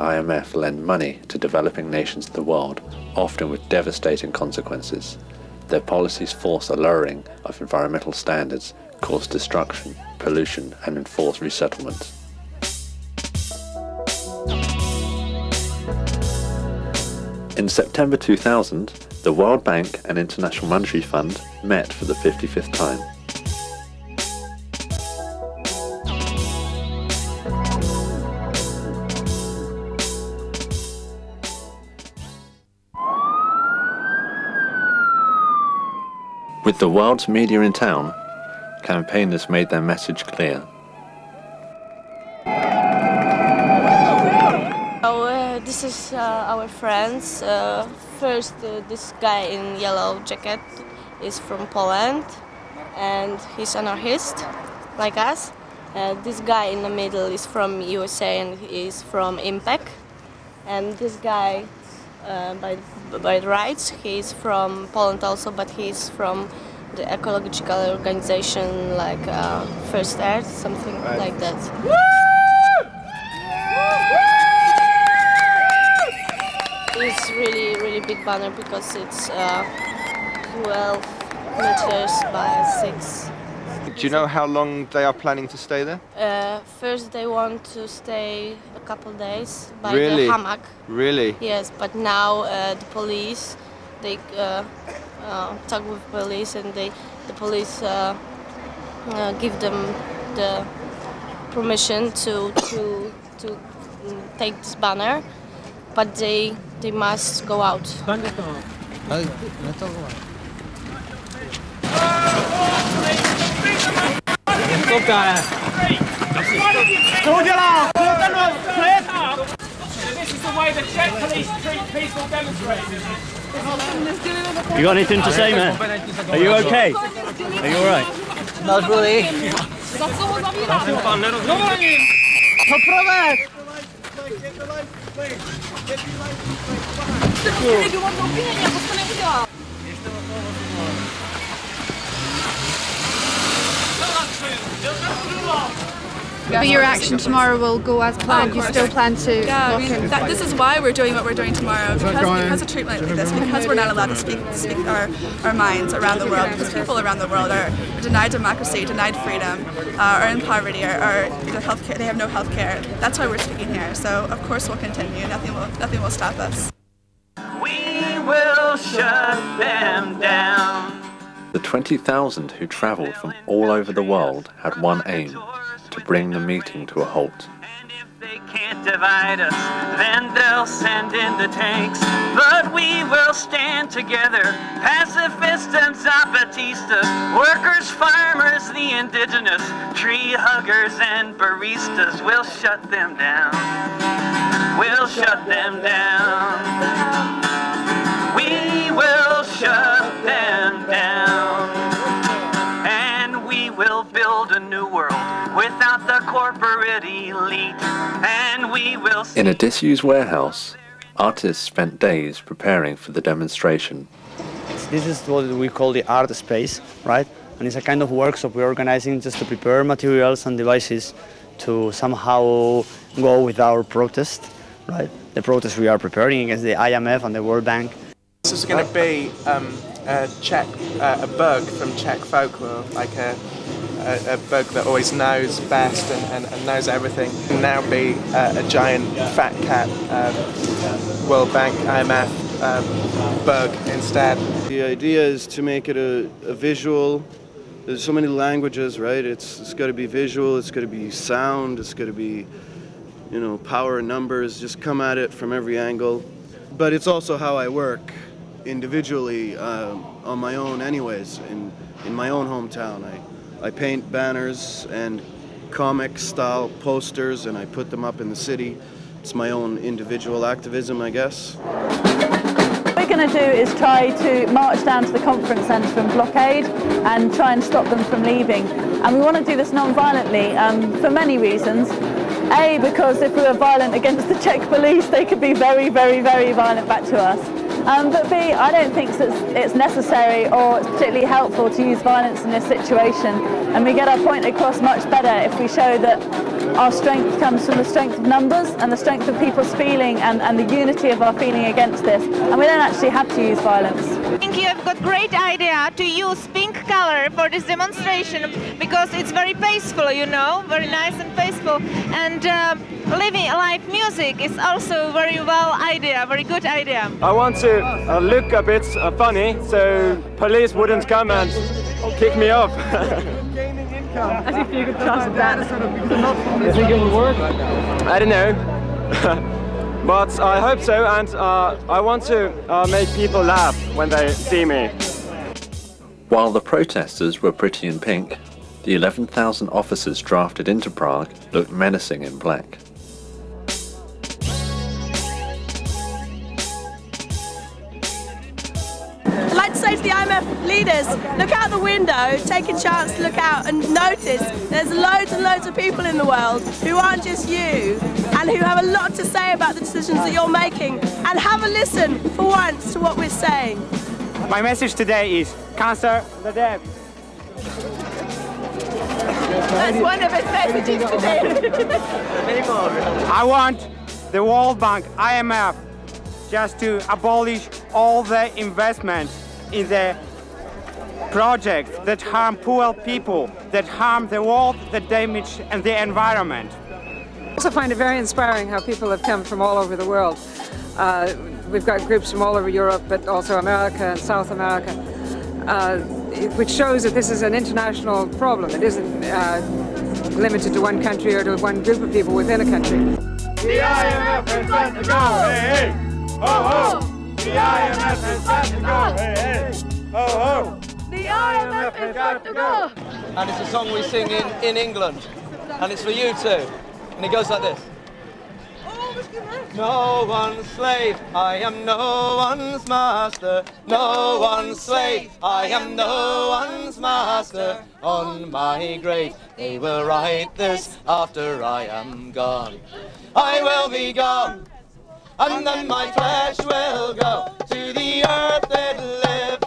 IMF lend money to developing nations of the world, often with devastating consequences. Their policies force a lowering of environmental standards, cause destruction, pollution, and enforce resettlement. In September 2000, the World Bank and International Monetary Fund met for the 55th time. With the world's media in town, campaigners made their message clear. This is uh, our friends. Uh, first, uh, this guy in yellow jacket is from Poland, and he's anarchist, like us. Uh, this guy in the middle is from USA and he's from IMPEC. And this guy uh, by, by the rights, he's from Poland also, but he's from the ecological organization like uh, First Earth, something right. like that. It's really, really big banner because it's uh, 12 meters by 6. Do you know how long they are planning to stay there? Uh, first, they want to stay a couple days by really? the hammock. Really? Yes, but now uh, the police, they uh, talk with police and they, the police uh, uh, give them the permission to to to take this banner, but they they must go out. This is the way the Czech police treat peaceful demonstrators. You got anything to say, man? Are you okay? Are you alright? Not really. But your action tomorrow will go as planned. you still plan to. Yeah, I mean, that, this is why we're doing what we're doing tomorrow because because of treatment like this, because we're not allowed to speak speak our, our minds around the world, because people around the world are, denied democracy, denied freedom, uh, are in poverty, are, are the healthcare, they have no health care. That's why we're speaking here. So of course we'll continue. Nothing will nothing will stop us. We will shut them down. The 20,000 who travelled from all over the world had one aim to bring the meeting to a halt. And if they can't divide us, then they'll send in the tanks. But we will stand together, pacifists and Zapatistas, workers, farmers, the indigenous, tree huggers and baristas. We'll shut them down. We'll shut them down. Corporate elite. And we will In a disused warehouse, artists spent days preparing for the demonstration. This is what we call the art space, right? And it's a kind of workshop we're organizing just to prepare materials and devices to somehow go with our protest, right? The protest we are preparing against the IMF and the World Bank. This is going to be um, a Czech, uh, a bug from Czech folklore, like a, a, a bug that always knows best and, and, and knows everything. Can now be uh, a giant fat cat, um, World Bank, IMF um, bug instead. The idea is to make it a, a visual. There's so many languages, right? It's it's got to be visual. It's got to be sound. It's got to be, you know, power and numbers. Just come at it from every angle. But it's also how I work individually uh, on my own anyways in, in my own hometown. I, I paint banners and comic style posters and I put them up in the city. It's my own individual activism, I guess. What we're going to do is try to march down to the conference centre and blockade and try and stop them from leaving. And we want to do this non-violently um, for many reasons. A, because if we were violent against the Czech police, they could be very, very, very violent back to us. Um, but B, I don't think it's, it's necessary or particularly helpful to use violence in this situation. And we get our point across much better if we show that our strength comes from the strength of numbers and the strength of people's feeling and, and the unity of our feeling against this. And we don't actually have to use violence. I think you have got great idea to use pink color for this demonstration because it's very peaceful, you know, very nice and peaceful. And uh, living live music is also very well idea, very good idea. I want to uh, look a bit uh, funny so police wouldn't come and kick me off. As if you could trust that. You think it will work? I don't know. but I hope so, and uh, I want to uh, make people laugh when they see me. While the protesters were pretty in pink, the 11,000 officers drafted into Prague looked menacing in black. Say to the IMF leaders, look out the window, take a chance to look out and notice there's loads and loads of people in the world who aren't just you and who have a lot to say about the decisions that you're making and have a listen for once to what we're saying. My message today is cancer the dead. That's one of his messages today. I want the World Bank, IMF, just to abolish all the investment in the projects that harm poor people, that harm the world, that damage and the environment. I also find it very inspiring how people have come from all over the world. Uh, we've got groups from all over Europe, but also America and South America, uh, which shows that this is an international problem. It isn't uh, limited to one country or to one group of people within a country. The IMF has got to go, hey, hey! Ho, ho! The IMF has got to go, hey, hey! Ho, ho! The IMF has got to go. And it's a song we sing in, in England. And it's for you too. And it goes like this. No one's slave, I am no one's master. No one's slave, I am no one's master. On my grave, they will write this after I am gone. I will be gone, and then my flesh will go to the earth it lived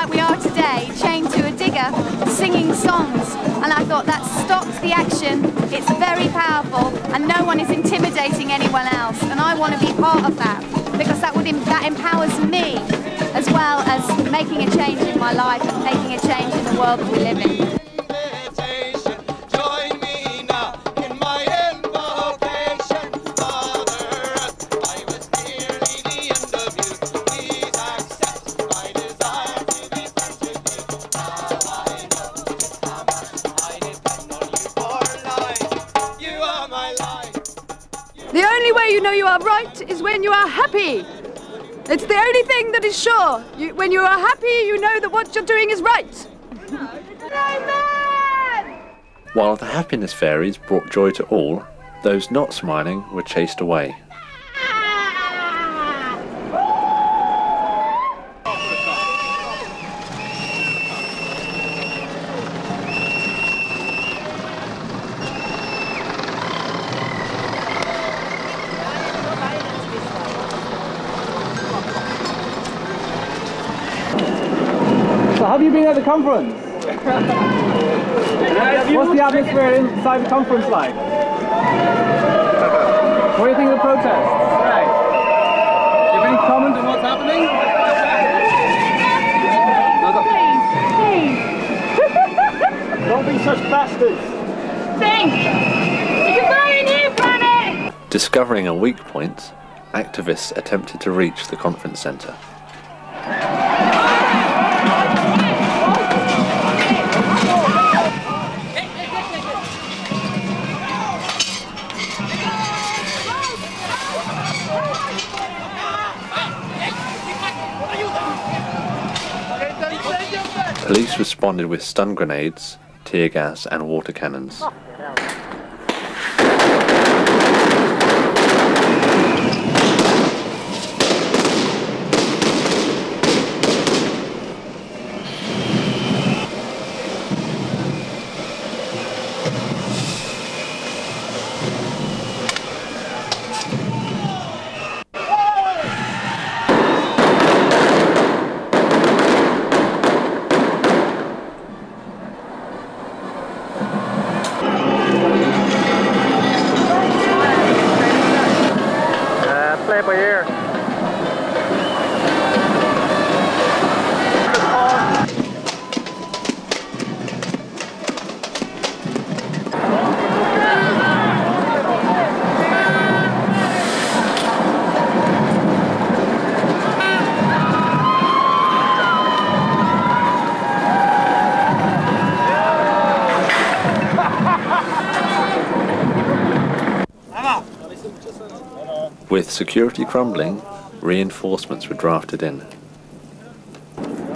like we are today, chained to a digger, singing songs. And I thought that stops the action, it's very powerful, and no one is intimidating anyone else. And I want to be part of that, because that, would, that empowers me, as well as making a change in my life and making a change in the world that we live in. Happy. It's the only thing that is sure. You, when you are happy, you know that what you're doing is right. While the happiness fairies brought joy to all, those not smiling were chased away. At the conference? What's the atmosphere inside the conference like? What do you think of the protests? Right. Do you have any comment on what's happening? Don't be such bastards! Think! You can buy a new planet! Discovering a weak point, activists attempted to reach the conference centre. Responded with stun grenades, tear gas, and water cannons. With security crumbling, reinforcements were drafted in.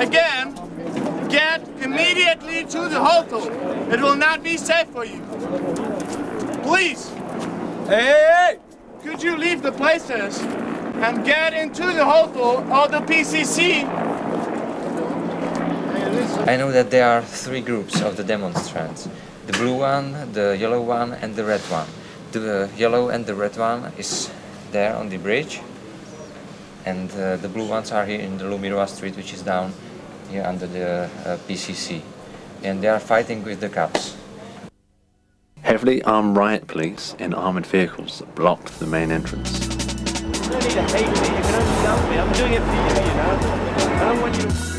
Again, get immediately to the hotel. It will not be safe for you. Please. Hey, hey, hey! Could you leave the places and get into the hotel or the PCC? I know that there are three groups of the demonstrants. The blue one, the yellow one and the red one. The yellow and the red one is there on the bridge and uh, the blue ones are here in the Lumírova street which is down here under the uh, PCC and they are fighting with the cops. Heavily armed riot police in armoured vehicles blocked the main entrance. You don't need to hate me, you can only love me. I'm doing it for you, you know? I don't want you to...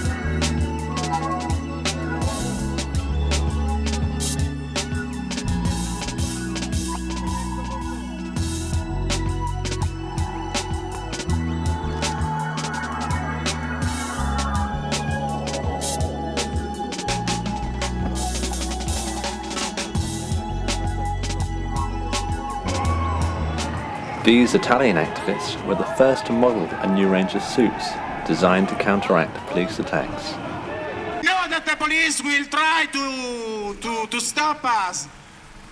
These Italian activists were the first to model a new range of suits designed to counteract police attacks. know that the police will try to, to, to stop us.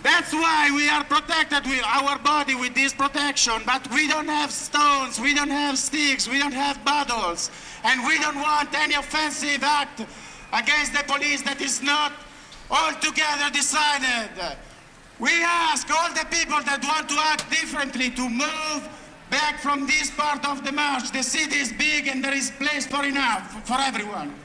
That's why we are protected with our body with this protection, but we don't have stones, we don't have sticks, we don't have bottles, and we don't want any offensive act against the police that is not altogether decided. We ask all the people that want to act differently to move back from this part of the march. The city is big and there is place for enough for everyone.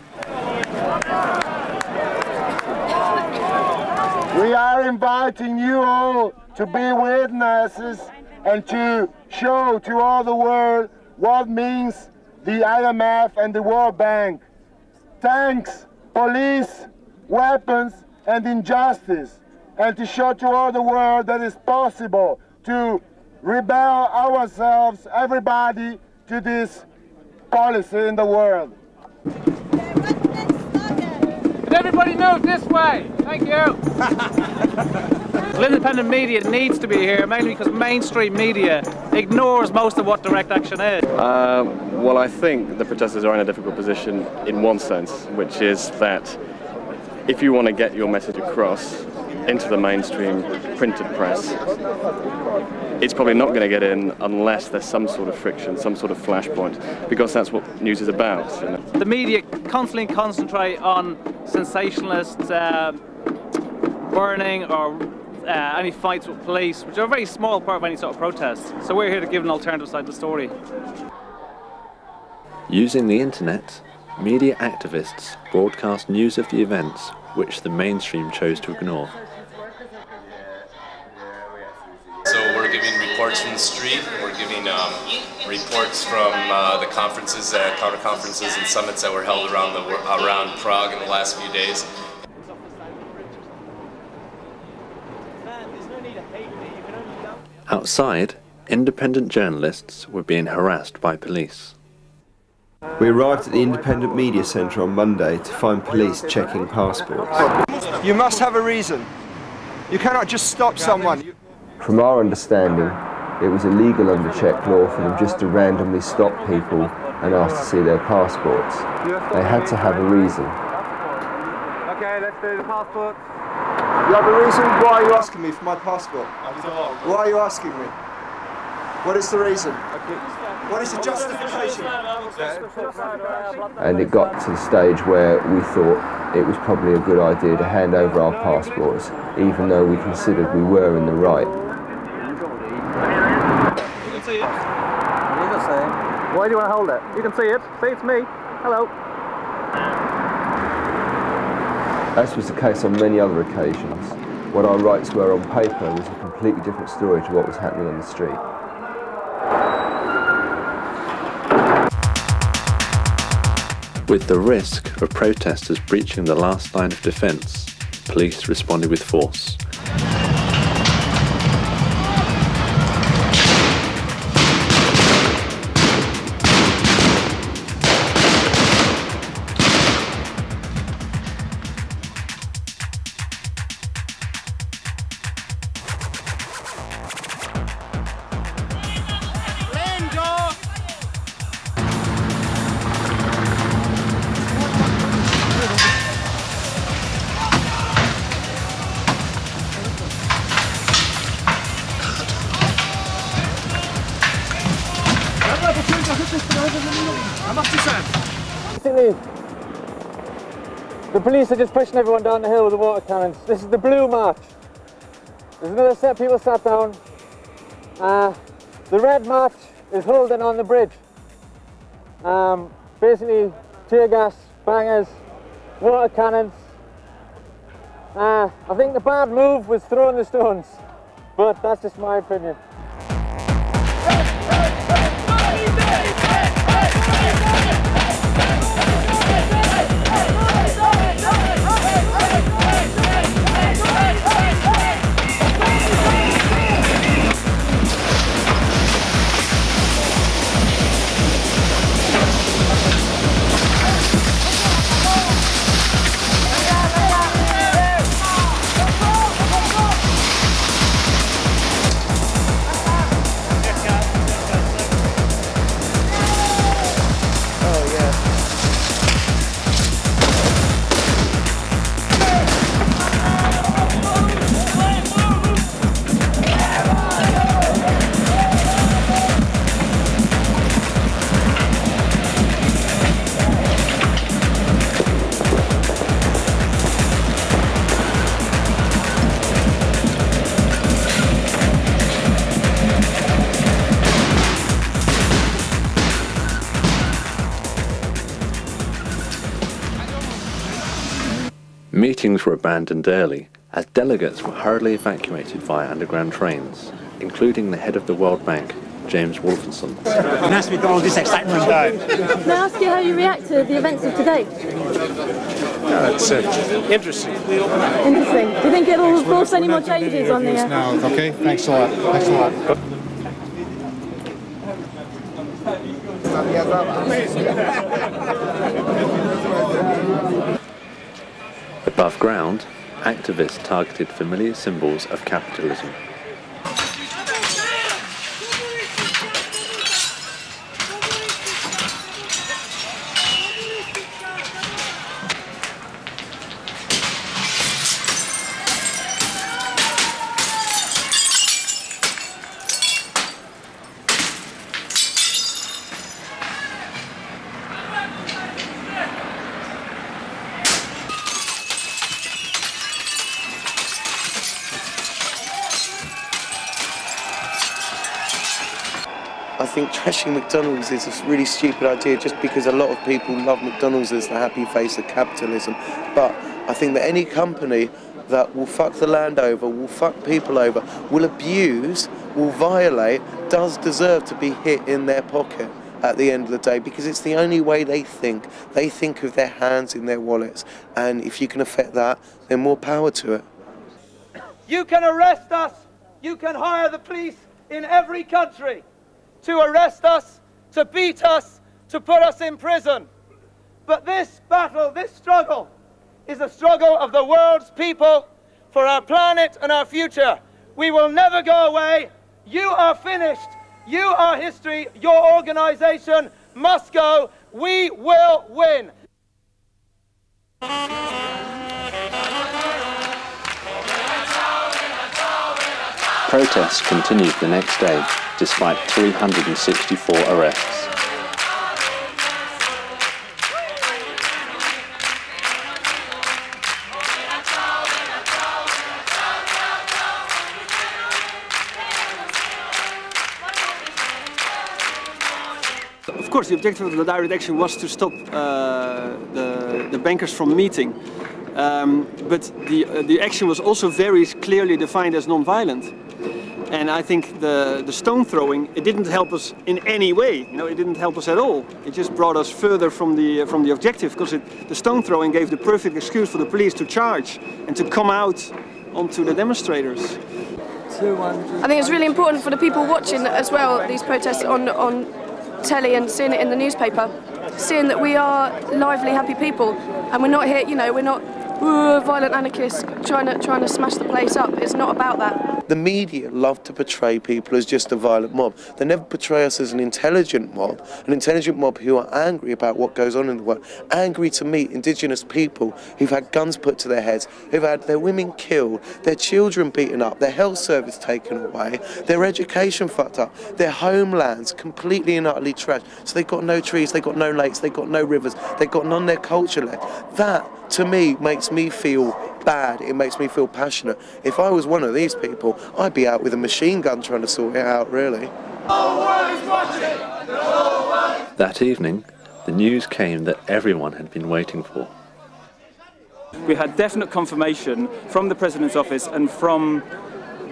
We are inviting you all to be witnesses and to show to all the world what means the IMF and the World Bank. Tanks, police, weapons, and injustice. And to show to all the world that it's possible to rebel ourselves, everybody, to this policy in the world. Can everybody move this way? Thank you. independent media needs to be here, mainly because mainstream media ignores most of what direct action is. Uh, well, I think the protesters are in a difficult position in one sense, which is that if you want to get your message across into the mainstream printed press, it's probably not going to get in unless there's some sort of friction, some sort of flashpoint, because that's what news is about. You know? The media constantly concentrate on sensationalist uh, burning or uh, any fights with police, which are a very small part of any sort of protest. So we're here to give an alternative side to the story. Using the internet, media activists broadcast news of the events which the mainstream chose to ignore. 13th Street. We're giving um, reports from uh, the conferences, uh, counter conferences and summits that were held around, the, around Prague in the last few days. Outside, independent journalists were being harassed by police. We arrived at the Independent Media Centre on Monday to find police checking passports. You must have a reason. You cannot just stop someone. From our understanding, it was illegal under Czech law for them just to randomly stop people and ask to see their passports. They had to have a reason. Okay, let's do the passports. You have a reason? Why are you asking me for my passport? Why are you asking me? What is the reason? What is the justification? And it got to the stage where we thought it was probably a good idea to hand over our passports, even though we considered we were in the right. Where do you want to hold it? You can see it. See, it's me. Hello. As was the case on many other occasions, what our rights were on paper was a completely different story to what was happening on the street. With the risk of protesters breaching the last line of defence, police responded with force The police are just pushing everyone down the hill with the water cannons. This is the blue march. There's another set of people sat down. Uh, the red march is holding on the bridge. Um, basically, tear gas, bangers, water cannons. Uh, I think the bad move was throwing the stones, but that's just my opinion. Meetings were abandoned early as delegates were hurriedly evacuated via underground trains, including the head of the World Bank, James Wolfensohn. Nice we've got all this excitement down. May I ask you how you react to the events of today? Yeah, it's uh, interesting. Interesting. Do you think it'll force any more changes on the... Uh... Now, okay, thanks a lot. Thanks a lot. Above ground, activists targeted familiar symbols of capitalism. Think trashing McDonald's is a really stupid idea just because a lot of people love McDonald's as the happy face of capitalism. But I think that any company that will fuck the land over, will fuck people over, will abuse, will violate, does deserve to be hit in their pocket at the end of the day because it's the only way they think. They think of their hands in their wallets. And if you can affect that, then more power to it. You can arrest us. You can hire the police in every country to arrest us, to beat us, to put us in prison. But this battle, this struggle, is a struggle of the world's people for our planet and our future. We will never go away. You are finished. You are history. Your organization must go. We will win. Protests continued the next day despite 364 arrests. Of course, the objective of the direct action was to stop uh, the, the bankers from meeting. Um, but the, uh, the action was also very clearly defined as non-violent. And I think the, the stone throwing, it didn't help us in any way. You know, it didn't help us at all. It just brought us further from the, from the objective because the stone throwing gave the perfect excuse for the police to charge and to come out onto the demonstrators. I think it's really important for the people watching as well these protests on on telly and seeing it in the newspaper, seeing that we are lively, happy people, and we're not here. You know, we're not "Ooh, violent anarchists trying to trying to smash the place up. It's not about that. The media love to portray people as just a violent mob. They never portray us as an intelligent mob, an intelligent mob who are angry about what goes on in the world, angry to meet indigenous people who've had guns put to their heads, who've had their women killed, their children beaten up, their health service taken away, their education fucked up, their homelands completely and utterly trashed. So they've got no trees, they've got no lakes, they've got no rivers, they've got none of their culture left. That, to me, makes me feel bad. It makes me feel passionate. If I was one of these people, I'd be out with a machine gun trying to sort it out, really. That evening, the news came that everyone had been waiting for. We had definite confirmation from the President's office and from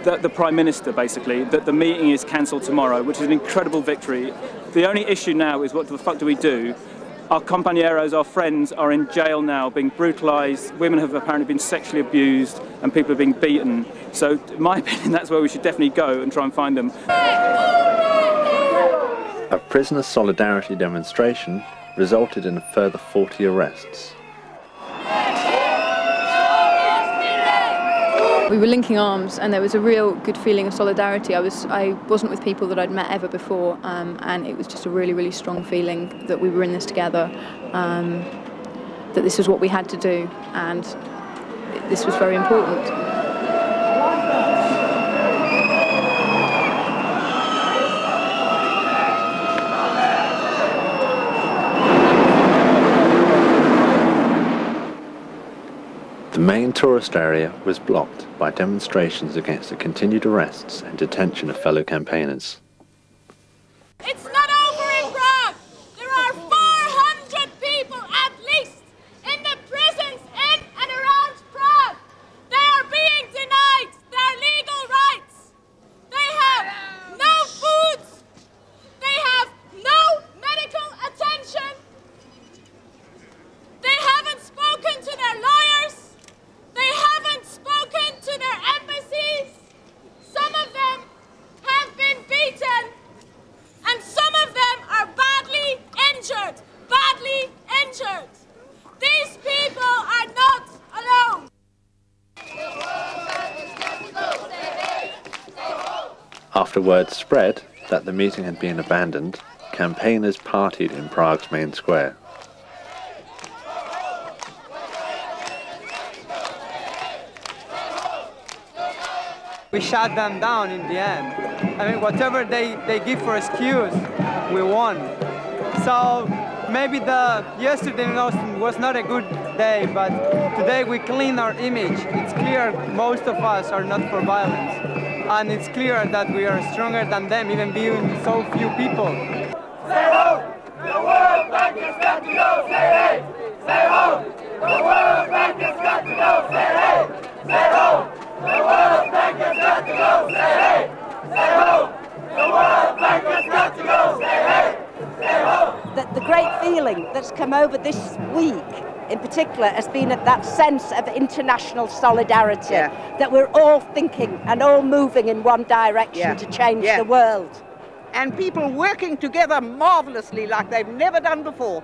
the, the Prime Minister, basically, that the meeting is cancelled tomorrow, which is an incredible victory. The only issue now is what the fuck do we do? Our compañeros, our friends, are in jail now, being brutalised. Women have apparently been sexually abused, and people are being beaten. So, in my opinion, that's where we should definitely go and try and find them. A prisoner solidarity demonstration resulted in a further 40 arrests. We were linking arms, and there was a real good feeling of solidarity. I was I wasn't with people that I'd met ever before, um, and it was just a really really strong feeling that we were in this together. Um, that this was what we had to do, and this was very important. Main tourist area was blocked by demonstrations against the continued arrests and detention of fellow campaigners. It's not over in Prague. There are 400 people at least in the prisons in and around Prague. They are being denied their legal rights. They have no food. They have no medical attention. They haven't spoken to their lawyers. They haven't spoken to their embassies. Some of them have been beaten and some of them are badly injured. Badly injured. These people are not alone. After word spread that the meeting had been abandoned, campaigners partied in Prague's main square. we shut them down in the end. I mean, whatever they, they give for excuse, we won. So maybe the yesterday in Austin was not a good day, but today we clean our image. It's clear most of us are not for violence. And it's clear that we are stronger than them, even being so few people. Stay home! The World Bank has got to go! Say hey! Stay home! The World Bank has got to go! Say hey! Stay home! The World Bank has got to go! Say hey! Stay home! The World Bank has got to go! Say hey! Stay home! that the great feeling that's come over this week in particular has been that sense of international solidarity that we're all thinking and all moving in one direction Yeah. to change Yeah. the world and people working together marvelously like they've never done before.